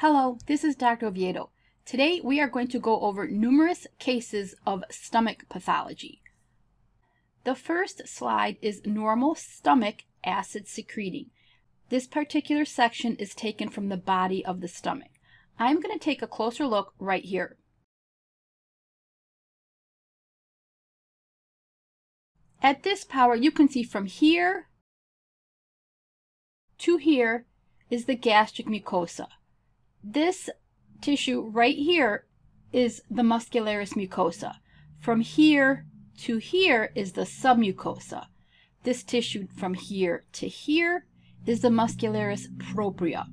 Hello, this is Dr. Oviedo. Today we are going to go over numerous cases of stomach pathology. The first slide is normal stomach acid secreting. This particular section is taken from the body of the stomach. I'm going to take a closer look right here. At this power, you can see from here to here is the gastric mucosa. This tissue right here is the muscularis mucosa. From here to here is the submucosa. This tissue from here to here is the muscularis propria.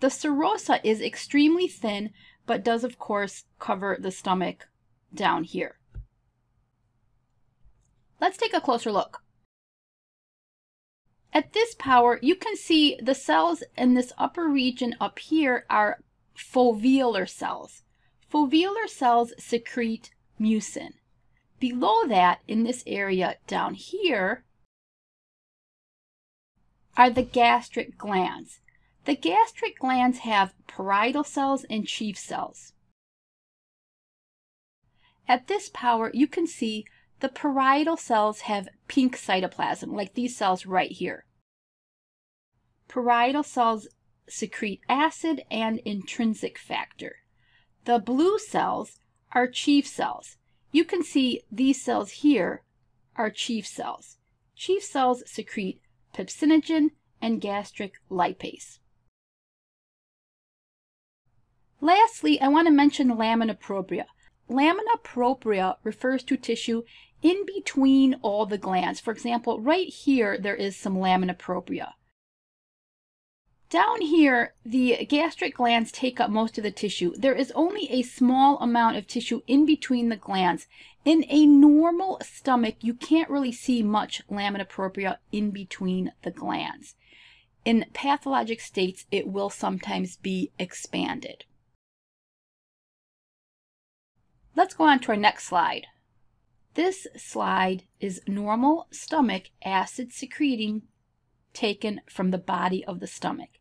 The serosa is extremely thin, but does of course cover the stomach down here. Let's take a closer look. At this power, you can see the cells in this upper region up here are foveolar cells. Foveolar cells secrete mucin. Below that, in this area down here, are the gastric glands. The gastric glands have parietal cells and chief cells. At this power, you can see the parietal cells have pink cytoplasm, like these cells right here. Parietal cells secrete acid and intrinsic factor. The blue cells are chief cells. You can see these cells here are chief cells. Chief cells secrete pepsinogen and gastric lipase. Lastly, I want to mention lamina propria. Lamina propria refers to tissue in between all the glands. For example, right here there is some lamina propria. Down here, the gastric glands take up most of the tissue. There is only a small amount of tissue in between the glands. In a normal stomach, you can't really see much lamina propria in between the glands. In pathologic states, it will sometimes be expanded. Let's go on to our next slide. This slide is normal stomach acid secreting taken from the body of the stomach.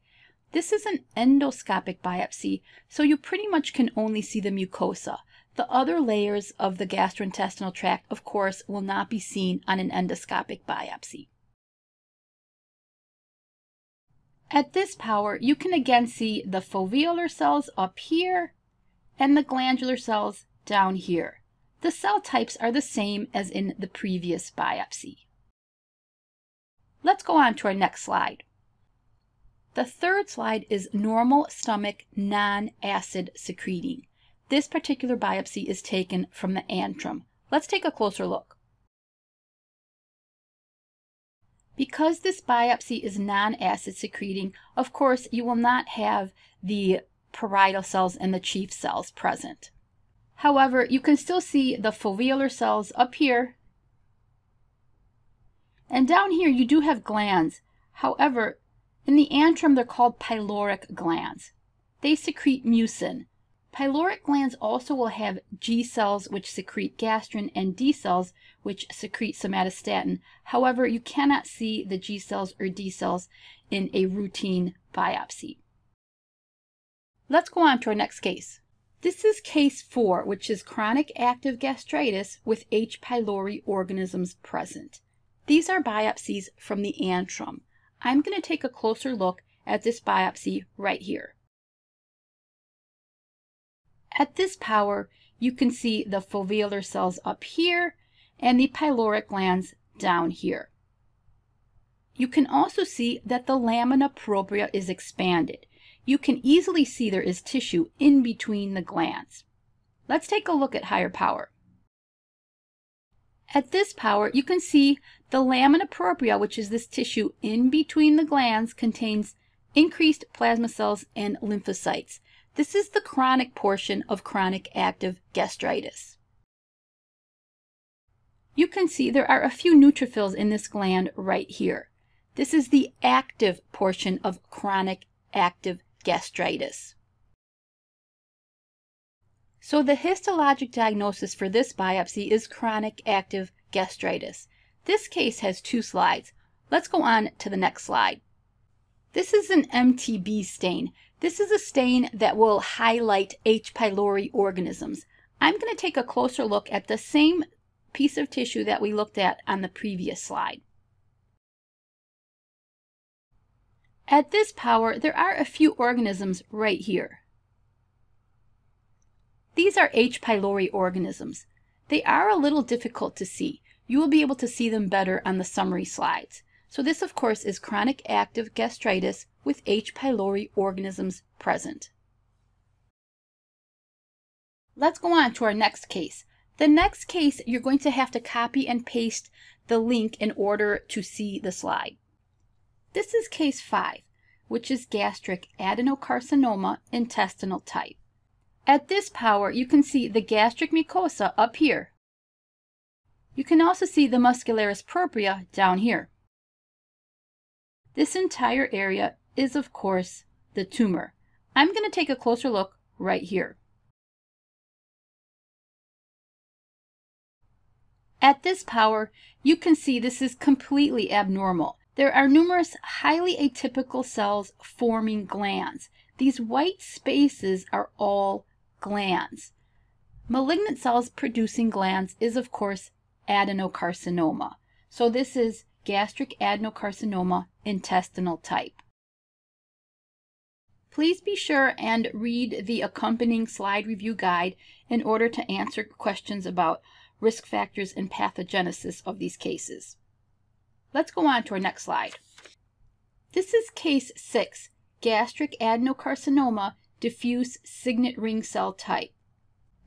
This is an endoscopic biopsy, so you pretty much can only see the mucosa. The other layers of the gastrointestinal tract, of course, will not be seen on an endoscopic biopsy. At this power, you can again see the foveolar cells up here and the glandular cells down here. The cell types are the same as in the previous biopsy. Let's go on to our next slide. The third slide is normal stomach non-acid secreting. This particular biopsy is taken from the antrum. Let's take a closer look. Because this biopsy is non-acid secreting, of course, you will not have the parietal cells and the chief cells present. However, you can still see the foveolar cells up here. And down here, you do have glands. However, in the antrum, they're called pyloric glands. They secrete mucin. Pyloric glands also will have G cells, which secrete gastrin, and D cells, which secrete somatostatin. However, you cannot see the G cells or D cells in a routine biopsy. Let's go on to our next case. This is case 4, which is chronic active gastritis with H. pylori organisms present. These are biopsies from the antrum. I'm going to take a closer look at this biopsy right here. At this power, you can see the foveolar cells up here and the pyloric glands down here. You can also see that the lamina propria is expanded. You can easily see there is tissue in between the glands. Let's take a look at higher power. At this power, you can see the lamina propria, which is this tissue in between the glands, contains increased plasma cells and lymphocytes. This is the chronic portion of chronic active gastritis. You can see there are a few neutrophils in this gland right here. This is the active portion of chronic active gastritis. So the histologic diagnosis for this biopsy is chronic active gastritis. This case has two slides. Let's go on to the next slide. This is an MTB stain. This is a stain that will highlight H. pylori organisms. I'm going to take a closer look at the same piece of tissue that we looked at on the previous slide. At this power, there are a few organisms right here. These are H. pylori organisms. They are a little difficult to see. You will be able to see them better on the summary slides. So this, of course, is chronic active gastritis with H. pylori organisms present. Let's go on to our next case. The next case, you're going to have to copy and paste the link in order to see the slide. This is case 5, which is gastric adenocarcinoma intestinal type. At this power, you can see the gastric mucosa up here. You can also see the muscularis propria down here. This entire area is, of course, the tumor. I'm going to take a closer look right here. At this power, you can see this is completely abnormal. There are numerous highly atypical cells forming glands. These white spaces are all glands. Malignant cells producing glands is, of course, adenocarcinoma. So this is gastric adenocarcinoma intestinal type. Please be sure and read the accompanying slide review guide in order to answer questions about risk factors and pathogenesis of these cases. Let's go on to our next slide. This is case 6, gastric adenocarcinoma diffuse signet ring cell type.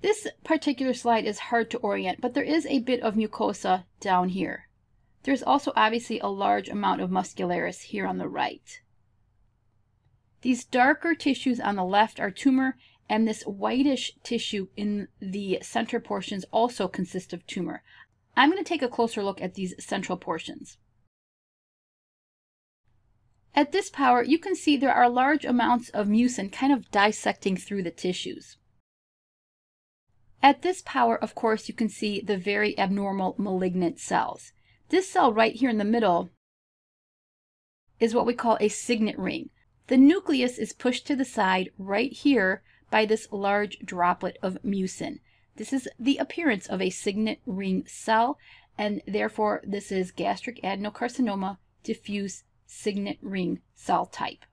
This particular slide is hard to orient, but there is a bit of mucosa down here. There's also obviously a large amount of muscularis here on the right. These darker tissues on the left are tumor, and this whitish tissue in the center portions also consist of tumor. I'm going to take a closer look at these central portions. At this power, you can see there are large amounts of mucin kind of dissecting through the tissues. At this power, of course, you can see the very abnormal malignant cells. This cell right here in the middle is what we call a signet ring. The nucleus is pushed to the side right here by this large droplet of mucin. This is the appearance of a signet ring cell, and therefore this is gastric adenocarcinoma diffuse signet ring cell type.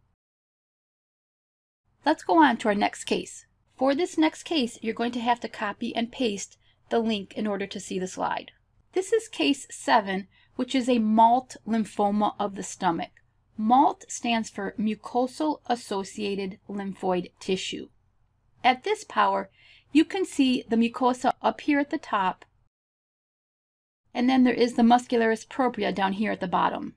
Let's go on to our next case. For this next case, you're going to have to copy and paste the link in order to see the slide. This is case 7, which is a MALT lymphoma of the stomach. MALT stands for mucosal associated lymphoid tissue. At this power, you can see the mucosa up here at the top, and then there is the muscularis propria down here at the bottom.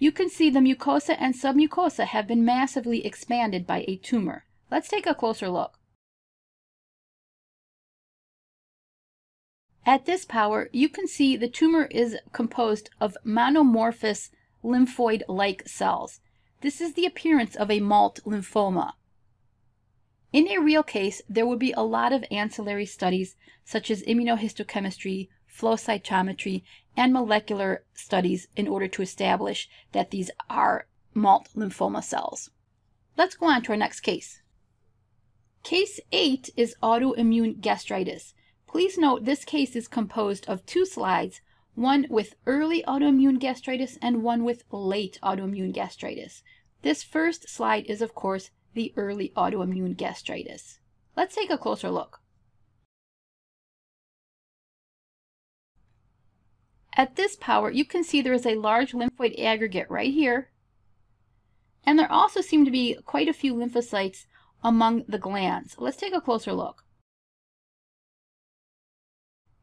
You can see the mucosa and submucosa have been massively expanded by a tumor. Let's take a closer look. At this power, you can see the tumor is composed of monomorphous lymphoid-like cells. This is the appearance of a MALT lymphoma. In a real case, there would be a lot of ancillary studies such as immunohistochemistry, flow cytometry, and molecular studies in order to establish that these are MALT lymphoma cells. Let's go on to our next case. Case 8 is autoimmune gastritis. Please note this case is composed of two slides, one with early autoimmune gastritis and one with late autoimmune gastritis. This first slide is, of course, the early autoimmune gastritis. Let's take a closer look. At this power, you can see there is a large lymphoid aggregate right here. And there also seem to be quite a few lymphocytes among the glands. Let's take a closer look.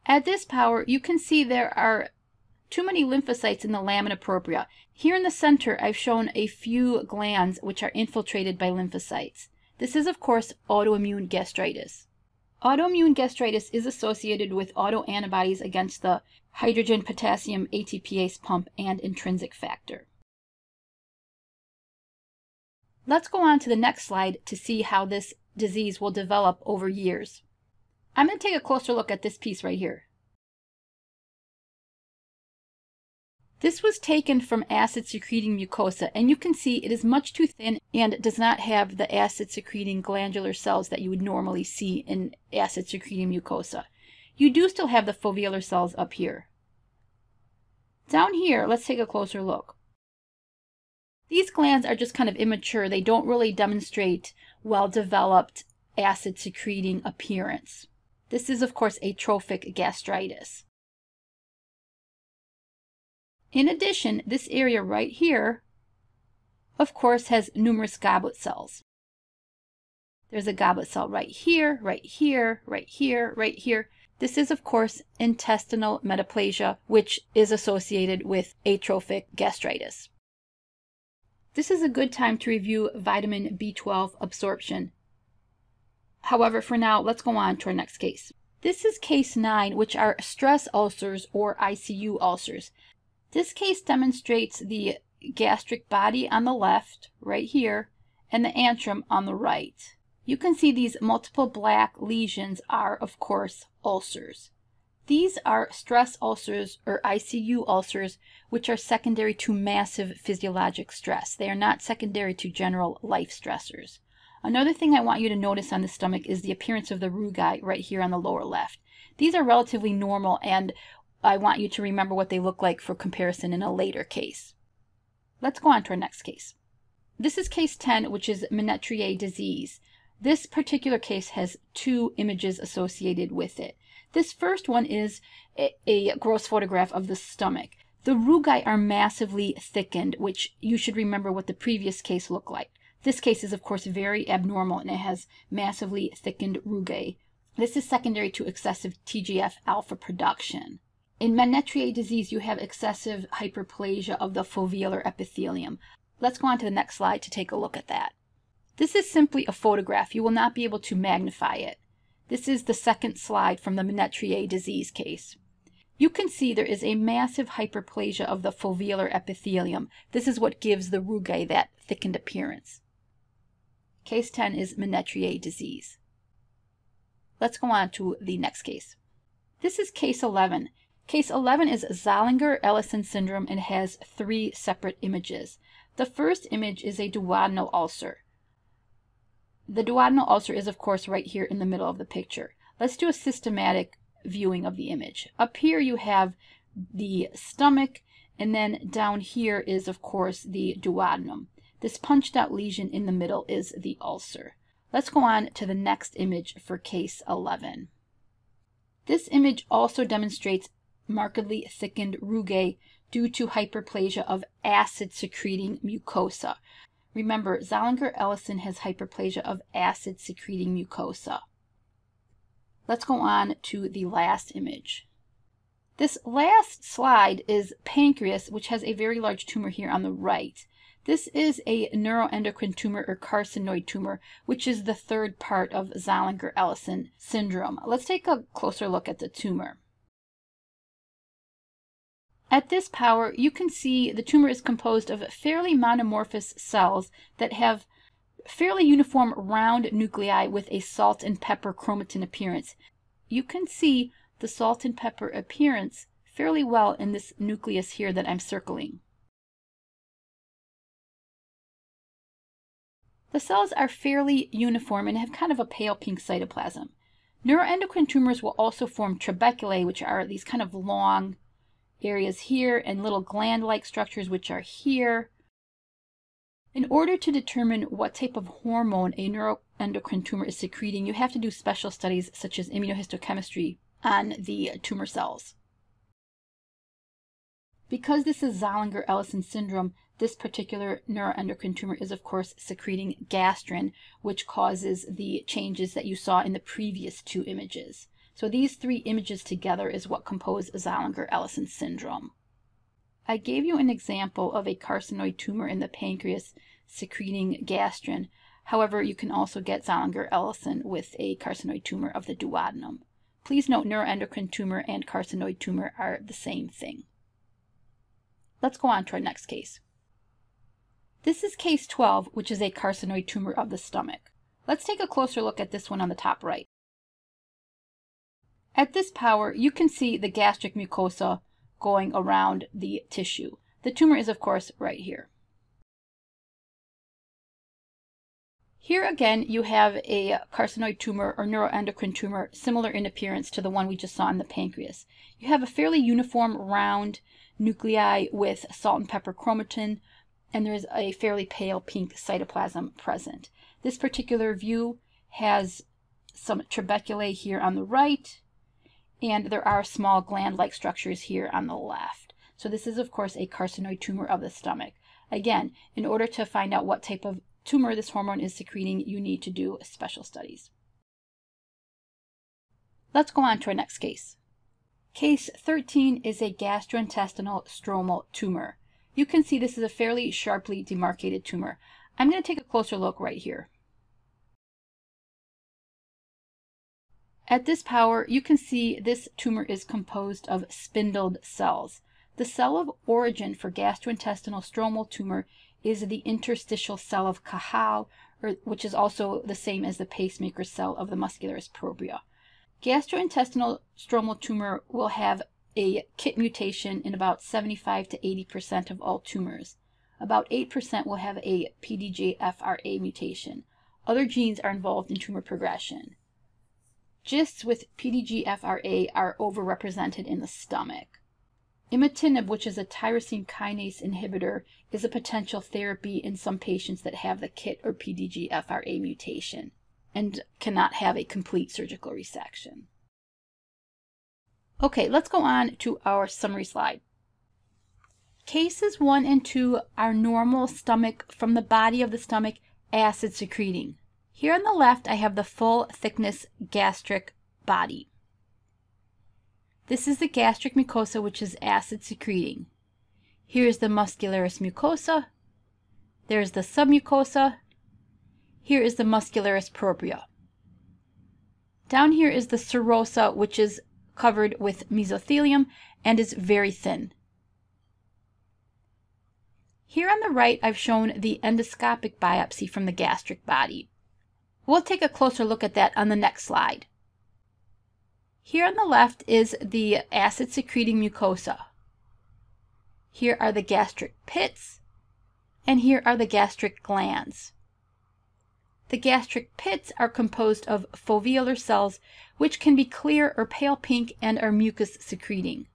At this power, you can see there are too many lymphocytes in the lamina propria. Here in the center, I've shown a few glands which are infiltrated by lymphocytes. This is, of course, autoimmune gastritis. Autoimmune gastritis is associated with autoantibodies against the hydrogen potassium ATPase pump and intrinsic factor. Let's go on to the next slide to see how this disease will develop over years. I'm going to take a closer look at this piece right here. This was taken from acid secreting mucosa, and you can see it is much too thin and does not have the acid secreting glandular cells that you would normally see in acid secreting mucosa. You do still have the foveolar cells up here. Down here, let's take a closer look. These glands are just kind of immature. They don't really demonstrate well-developed acid secreting appearance. This is, of course, atrophic gastritis. In addition, this area right here, of course, has numerous goblet cells. There's a goblet cell right here, right here, right here, right here. This is, of course, intestinal metaplasia, which is associated with atrophic gastritis. This is a good time to review vitamin B12 absorption. However, for now, let's go on to our next case. This is case 9, which are stress ulcers or ICU ulcers. This case demonstrates the gastric body on the left, right here, and the antrum on the right. You can see these multiple black lesions are, of course, ulcers. These are stress ulcers or ICU ulcers, which are secondary to massive physiologic stress. They are not secondary to general life stressors. Another thing I want you to notice on the stomach is the appearance of the rugae right here on the lower left. These are relatively normal and I want you to remember what they look like for comparison in a later case. Let's go on to our next case. This is case 10, which is Menetrier disease. This particular case has two images associated with it. This first one is a, a gross photograph of the stomach. The rugae are massively thickened, which you should remember what the previous case looked like. This case is, of course, very abnormal and it has massively thickened rugae. This is secondary to excessive TGF alpha production. In Menetrier disease, you have excessive hyperplasia of the foveolar epithelium. Let's go on to the next slide to take a look at that. This is simply a photograph. You will not be able to magnify it. This is the second slide from the Menetrier disease case. You can see there is a massive hyperplasia of the foveolar epithelium. This is what gives the rugae that thickened appearance. Case 10 is Menetrier disease. Let's go on to the next case. This is case 11. Case 11 is Zollinger-Ellison syndrome and has three separate images. The first image is a duodenal ulcer. The duodenal ulcer is, of course, right here in the middle of the picture. Let's do a systematic viewing of the image. Up here you have the stomach, and then down here is, of course, the duodenum. This punched out lesion in the middle is the ulcer. Let's go on to the next image for case 11. This image also demonstrates markedly thickened rugae due to hyperplasia of acid-secreting mucosa. Remember, Zollinger-Ellison has hyperplasia of acid-secreting mucosa. Let's go on to the last image. This last slide is pancreas, which has a very large tumor here on the right. This is a neuroendocrine tumor or carcinoid tumor, which is the third part of Zollinger-Ellison syndrome. Let's take a closer look at the tumor. At this power, you can see the tumor is composed of fairly monomorphous cells that have fairly uniform round nuclei with a salt and pepper chromatin appearance. You can see the salt and pepper appearance fairly well in this nucleus here that I'm circling. The cells are fairly uniform and have kind of a pale pink cytoplasm. Neuroendocrine tumors will also form trabeculae, which are these kind of long areas here, and little gland-like structures, which are here. In order to determine what type of hormone a neuroendocrine tumor is secreting, you have to do special studies such as immunohistochemistry on the tumor cells. Because this is Zollinger-Ellison syndrome, this particular neuroendocrine tumor is, of course, secreting gastrin, which causes the changes that you saw in the previous two images. So these three images together is what compose Zollinger-Ellison syndrome. I gave you an example of a carcinoid tumor in the pancreas secreting gastrin. However, you can also get Zollinger-Ellison with a carcinoid tumor of the duodenum. Please note neuroendocrine tumor and carcinoid tumor are the same thing. Let's go on to our next case. This is case 12, which is a carcinoid tumor of the stomach. Let's take a closer look at this one on the top right. At this power, you can see the gastric mucosa going around the tissue. The tumor is, of course, right here. Here again, you have a carcinoid tumor or neuroendocrine tumor similar in appearance to the one we just saw in the pancreas. You have a fairly uniform round nuclei with salt and pepper chromatin, and there is a fairly pale pink cytoplasm present. This particular view has some trabeculae here on the right, and there are small gland-like structures here on the left. So this is, of course, a carcinoid tumor of the stomach. Again, in order to find out what type of tumor this hormone is secreting, you need to do special studies. Let's go on to our next case. Case 13 is a gastrointestinal stromal tumor. You can see this is a fairly sharply demarcated tumor. I'm going to take a closer look right here. At this power, you can see this tumor is composed of spindled cells. The cell of origin for gastrointestinal stromal tumor is the interstitial cell of Cajal, which is also the same as the pacemaker cell of the muscularis propria. Gastrointestinal stromal tumor will have a KIT mutation in about 75 to 80% of all tumors. About 8% will have a PDGFRA mutation. Other genes are involved in tumor progression. GISTs with PDGFRA are overrepresented in the stomach. Imatinib, which is a tyrosine kinase inhibitor, is a potential therapy in some patients that have the KIT or PDGFRA mutation and cannot have a complete surgical resection. Okay, let's go on to our summary slide. Cases 1 and 2 are normal stomach from the body of the stomach acid secreting. Here on the left, I have the full thickness gastric body. This is the gastric mucosa, which is acid secreting. Here's the muscularis mucosa. There's the submucosa. Here is the muscularis propria. Down here is the serosa, which is covered with mesothelium and is very thin. Here on the right, I've shown the endoscopic biopsy from the gastric body. We'll take a closer look at that on the next slide. Here on the left is the acid secreting mucosa. Here are the gastric pits, and here are the gastric glands. The gastric pits are composed of foveolar cells, which can be clear or pale pink and are mucus secreting.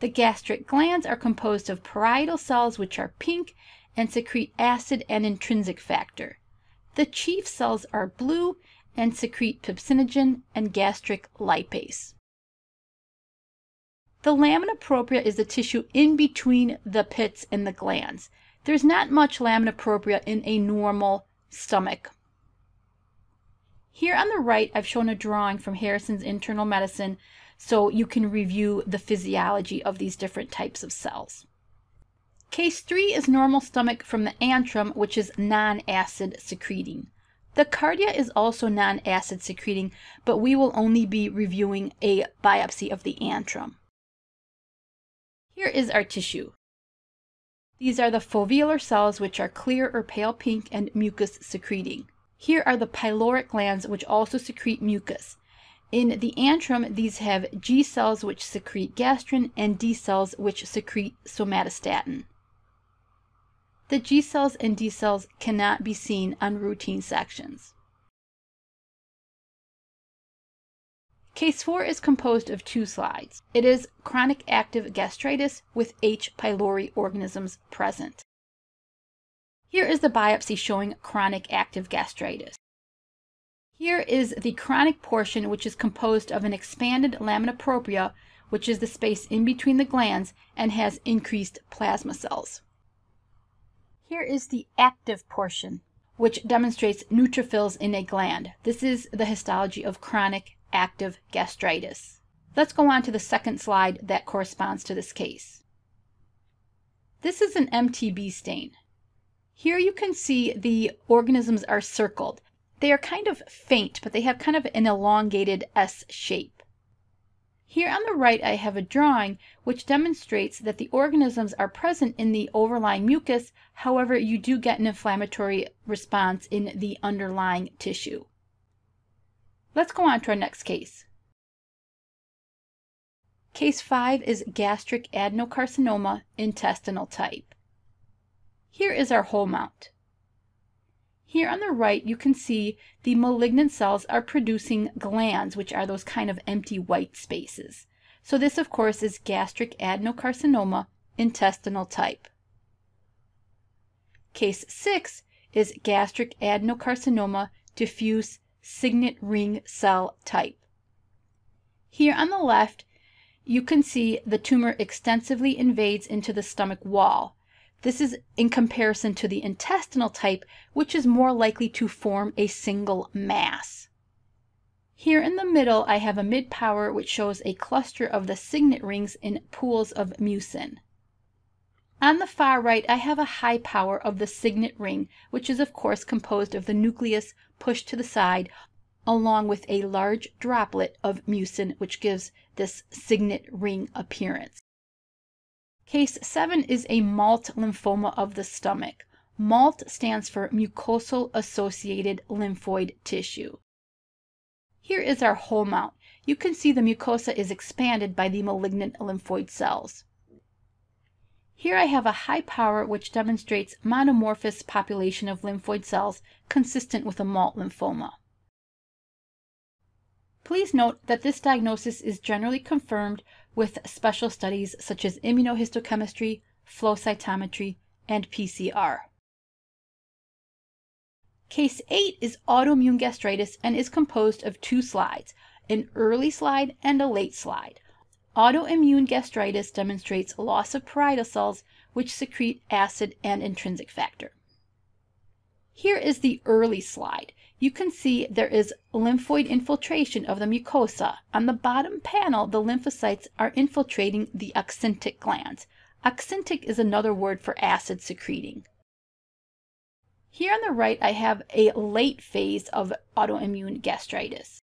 The gastric glands are composed of parietal cells, which are pink and secrete acid and intrinsic factor. The chief cells are blue and secrete pepsinogen and gastric lipase. The lamina propria is the tissue in between the pits and the glands. There's not much lamina propria in a normal stomach. Here on the right, I've shown a drawing from Harrison's Internal Medicine so you can review the physiology of these different types of cells. Case 3 is normal stomach from the antrum, which is non-acid secreting. The cardia is also non-acid secreting, but we will only be reviewing a biopsy of the antrum. Here is our tissue. These are the foveolar cells, which are clear or pale pink and mucus secreting. Here are the pyloric glands, which also secrete mucus. In the antrum, these have G cells, which secrete gastrin, and D cells, which secrete somatostatin. The G cells and D cells cannot be seen on routine sections. Case 4 is composed of two slides. It is chronic active gastritis with H. pylori organisms present. Here is the biopsy showing chronic active gastritis. Here is the chronic portion, which is composed of an expanded lamina propria, which is the space in between the glands, and has increased plasma cells. Here is the active portion, which demonstrates neutrophils in a gland. This is the histology of chronic active gastritis. Let's go on to the second slide that corresponds to this case. This is an MTB stain. Here you can see the organisms are circled. They are kind of faint, but they have kind of an elongated S shape. Here on the right I have a drawing which demonstrates that the organisms are present in the overlying mucus, however you do get an inflammatory response in the underlying tissue. Let's go on to our next case. Case 5 is gastric adenocarcinoma, intestinal type. Here is our whole mount. Here on the right, you can see the malignant cells are producing glands, which are those kind of empty white spaces. So this, of course, is gastric adenocarcinoma, intestinal type. Case 6 is gastric adenocarcinoma, diffuse signet ring cell type. Here on the left, you can see the tumor extensively invades into the stomach wall. This is in comparison to the intestinal type, which is more likely to form a single mass. Here in the middle, I have a mid-power which shows a cluster of the signet rings in pools of mucin. On the far right, I have a high power of the signet ring, which is of course composed of the nucleus pushed to the side, along with a large droplet of mucin, which gives this signet ring appearance. Case 7 is a MALT lymphoma of the stomach. MALT stands for mucosal associated lymphoid tissue. Here is our whole mount. You can see the mucosa is expanded by the malignant lymphoid cells. Here I have a high power which demonstrates monomorphous population of lymphoid cells consistent with a MALT lymphoma. Please note that this diagnosis is generally confirmed with special studies such as immunohistochemistry, flow cytometry, and PCR. Case 8 is autoimmune gastritis and is composed of two slides, an early slide and a late slide. Autoimmune gastritis demonstrates loss of parietal cells which secrete acid and intrinsic factor. Here is the early slide you can see there is lymphoid infiltration of the mucosa. On the bottom panel, the lymphocytes are infiltrating the oxyntic glands. Oxyntic is another word for acid secreting. Here on the right, I have a late phase of autoimmune gastritis.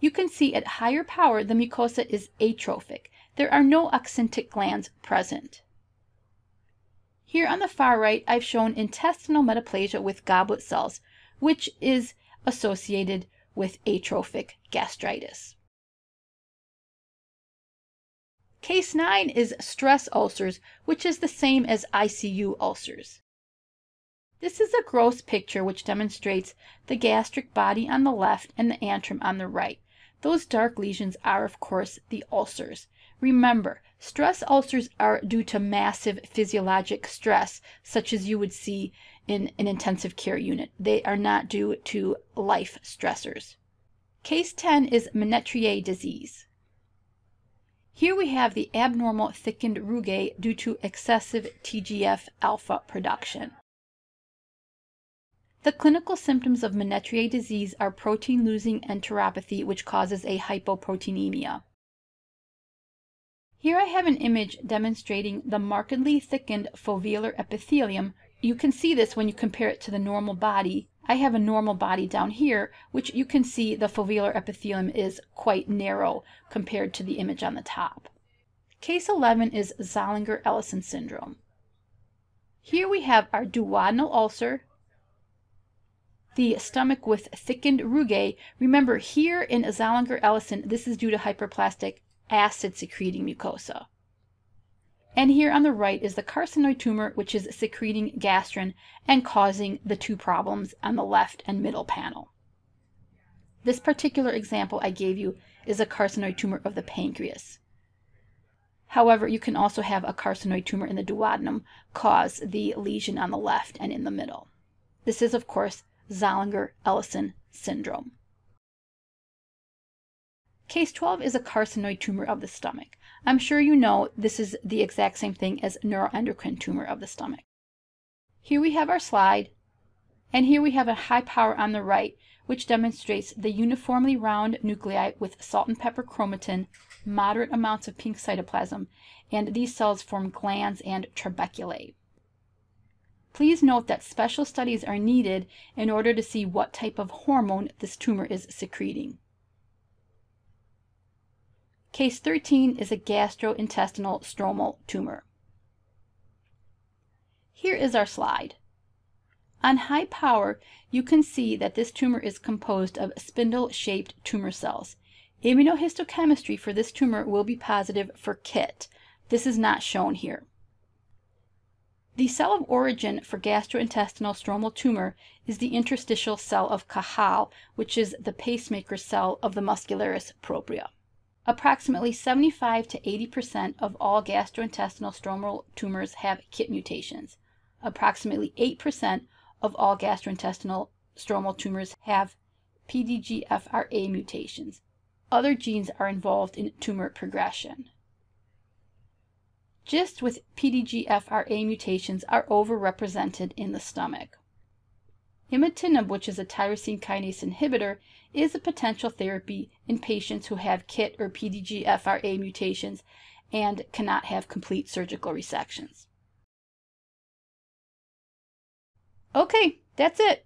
You can see at higher power, the mucosa is atrophic. There are no oxyntic glands present. Here on the far right, I've shown intestinal metaplasia with goblet cells, which is associated with atrophic gastritis. Case 9 is stress ulcers, which is the same as ICU ulcers. This is a gross picture which demonstrates the gastric body on the left and the antrum on the right. Those dark lesions are, of course, the ulcers. Remember, stress ulcers are due to massive physiologic stress, such as you would see in an intensive care unit. They are not due to life stressors. Case 10 is Menetrier disease. Here we have the abnormal thickened rugae due to excessive TGF alpha production. The clinical symptoms of Menetrier disease are protein losing enteropathy, which causes a hypoproteinemia. Here I have an image demonstrating the markedly thickened foveolar epithelium you can see this when you compare it to the normal body. I have a normal body down here, which you can see the foveolar epithelium is quite narrow compared to the image on the top. Case 11 is Zollinger-Ellison syndrome. Here we have our duodenal ulcer, the stomach with thickened rugae. Remember, here in Zollinger-Ellison, this is due to hyperplastic acid-secreting mucosa. And here on the right is the carcinoid tumor, which is secreting gastrin and causing the two problems on the left and middle panel. This particular example I gave you is a carcinoid tumor of the pancreas. However, you can also have a carcinoid tumor in the duodenum cause the lesion on the left and in the middle. This is, of course, Zollinger-Ellison syndrome. Case 12 is a carcinoid tumor of the stomach. I'm sure you know this is the exact same thing as neuroendocrine tumor of the stomach. Here we have our slide, and here we have a high power on the right, which demonstrates the uniformly round nuclei with salt and pepper chromatin, moderate amounts of pink cytoplasm, and these cells form glands and trabeculae. Please note that special studies are needed in order to see what type of hormone this tumor is secreting. Case 13 is a gastrointestinal stromal tumor. Here is our slide. On high power, you can see that this tumor is composed of spindle-shaped tumor cells. Immunohistochemistry for this tumor will be positive for KIT. This is not shown here. The cell of origin for gastrointestinal stromal tumor is the interstitial cell of Cajal, which is the pacemaker cell of the muscularis propria. Approximately 75 to 80% of all gastrointestinal stromal tumors have KIT mutations. Approximately 8% of all gastrointestinal stromal tumors have PDGFRA mutations. Other genes are involved in tumor progression. GIST with PDGFRA mutations are overrepresented in the stomach. Imatinib, which is a tyrosine kinase inhibitor, is a potential therapy in patients who have KIT or PDGFRA mutations and cannot have complete surgical resections. Okay, that's it.